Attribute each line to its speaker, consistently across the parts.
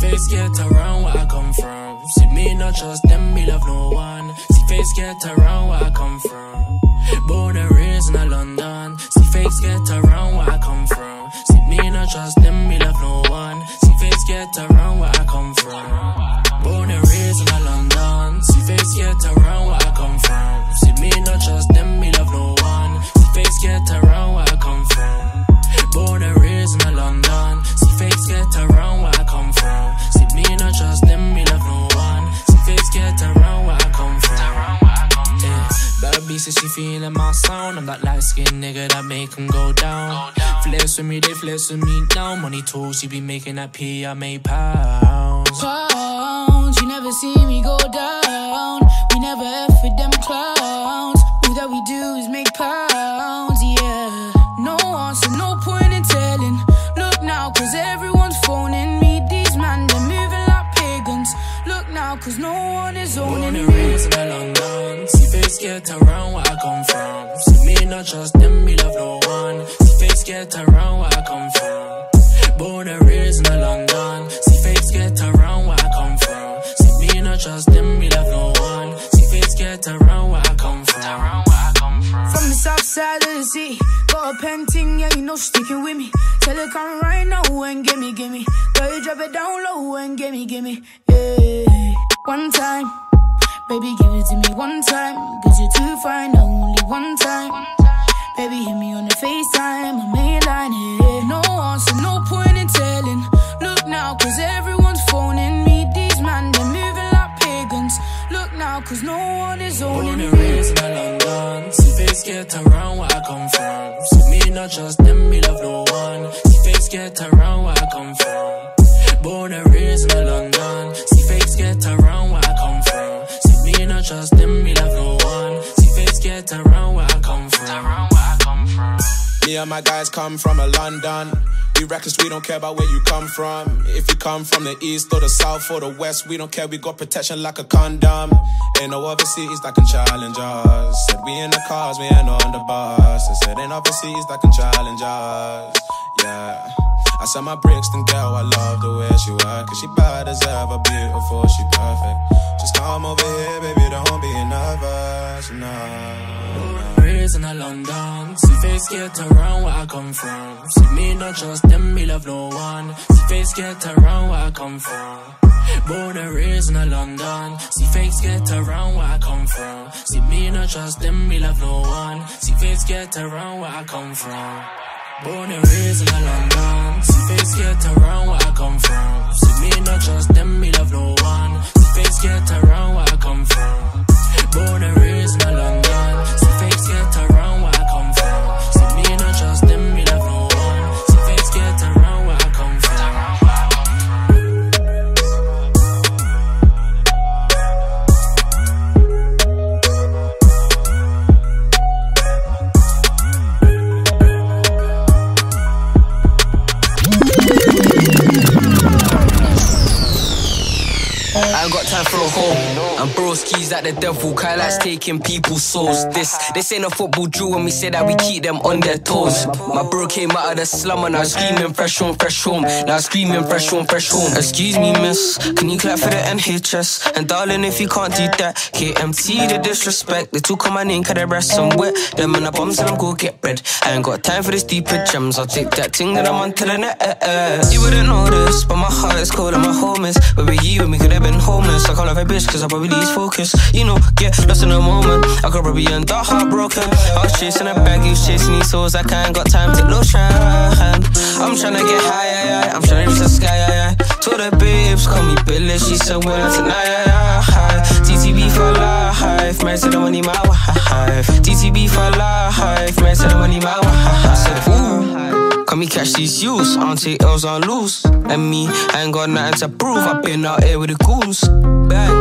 Speaker 1: face get around where I come from. See me not trust them, me love no one. See face get around where I come from. Born and raised in London. See face get around where I says she feeling my sound. I'm that light skinned nigga that make 'em go down. Flex with me, they flex with me now. Money tools, she be making that P, I make pounds.
Speaker 2: Pounds, you never see me go down. We never F with them clowns. All that we do is make pounds, yeah. No answer, no point in telling. Look now, cause everyone's phoning me. These man, they're moving like pagans. Look now, cause no one is owning me.
Speaker 1: Get around where I come from. See me not trust them, me love no one. See face get around where I come from. Born and raised in London. See face get around where I come from. See me not trust them, me love no one. See face get around where I come from.
Speaker 2: From the south side of the city, got a painting, yeah, you know, sticking with me. Tell her come right now and gimme, gimme. Girl, you drop it down low and gimme, gimme. Yeah, one time, baby, give it to me one time. Cause you're too fine, only one time. Baby, hit me on the FaceTime, a main line, yeah. No answer, no point in telling. Look now, cause everyone's phoning me. These man, they're moving like pagans. Look now, cause no one is
Speaker 1: Born
Speaker 2: owning
Speaker 1: and
Speaker 2: me.
Speaker 1: raised in London. See face get around where I come from. See me not trust them, me love no and
Speaker 3: my guys come from a London. We reckless, we don't care about where you come from. If you come from the east or the south or the west, we don't care, we got protection like a condom. Ain't no other cities that can challenge us. Said we in the cars, we ain't on the bus. I said ain't other cities that can challenge us. Yeah. I saw my Brixton girl, I love the way she work. Cause she bad as ever, beautiful, she perfect. Just come over here, baby, don't be nervous. No.
Speaker 1: Raised in a London. See face get around where I come from. See me not trust them, me love no one. See face get around where I come from. Born and raised in a London. See fakes get around where I come from. See me not trust them, me love no one. See face get around where I come from. Born and raised in a London. See face get around I
Speaker 4: ain't got time for a hoe. And broski's like the devil, Kai likes taking people's souls. This, this ain't a football drill when we say that we keep them on their toes. My bro came out of the slum and I was screaming fresh home, fresh home. Now I'm screaming fresh home, fresh home. Excuse me, miss, can you clap for the NHS? And darling, if you can't do that, KMT the disrespect. They took on my name, cause the rest some wet. Them and the bombs and I'm go get bread. I ain't got time for this deeper gems. I'll take that thing that I'm on to the net. You wouldn't know this, but my heart is cold and my home is. Where were you when we could been homeless? I call her a bitch cause I probably lose focus. You know, get lost in a moment. I could probably end up heartbroken. I was chasing a bag, you was chasing these souls. I can't got time to look shine. I'm trying to get high. I'm trying to reach the sky, yeah. Told the babes, call me Billy, she said, well, tonight. TTB for life, man, said the money my wife. TTB for life, man, said the money my wife. Said, ooh. Come me catch these youths, I don't L's on loose. And me, I ain't got nothing to prove. I've been out here with the goons. Bang,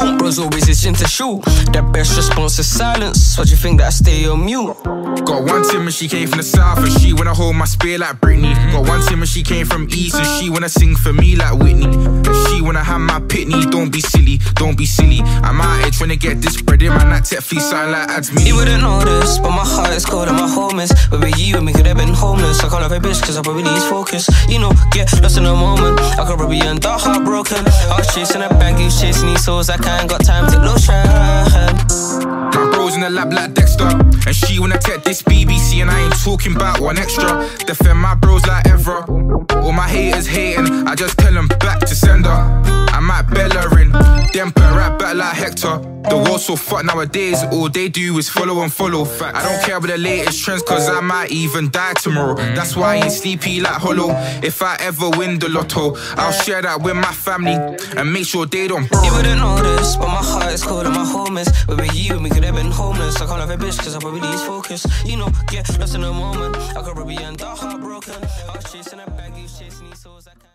Speaker 4: boom. Bros always itching to shoot. The best response is silence. What you think that I stay on mute?
Speaker 5: Got one Tim and she came from the south and she wanna hold my spear like Britney. Got one Tim and she came from east and she wanna sing for me like Whitney. And she wanna have my pitney. Don't be silly, don't be silly. I'm out here trying to get this bread in my that tech fee sound like ads me.
Speaker 4: You wouldn't know this, but my heart is cold and my home is. Where were you and we could have been homeless? I call her a bitch cause I probably lose focus. You know, get lost in a moment. I could probably end up heartbroken. I was chasing a bag, souls. I can't got time to lotion.
Speaker 5: My bros in the lab like Dexter. And she wanna take this BBC, and I ain't talking about one extra. Defend my bros like ever. All my haters hating, I just tell them back like Hector. The world's so fucked nowadays, all they do is follow and follow. I don't care about the latest trends, cause I might even die tomorrow. That's why I ain't sleepy like hollow. If I ever win the lotto, I'll share that with my family and make sure they don't.
Speaker 4: You wouldn't know this, but my heart is cold and my home is. Where were you we could have been homeless? I call her a bitch cause I probably lose focus. You know, get lost in a moment. I could probably end up heartbroken. I was chasing a bag, you chasing these souls. Can't